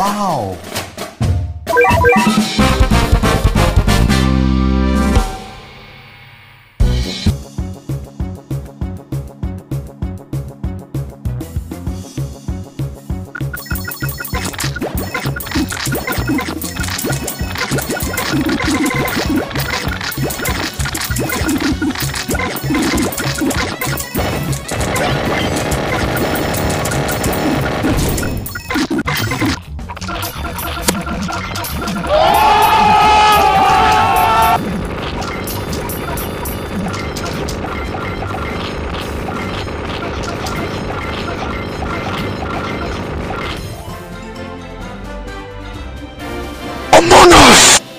Wow! among us.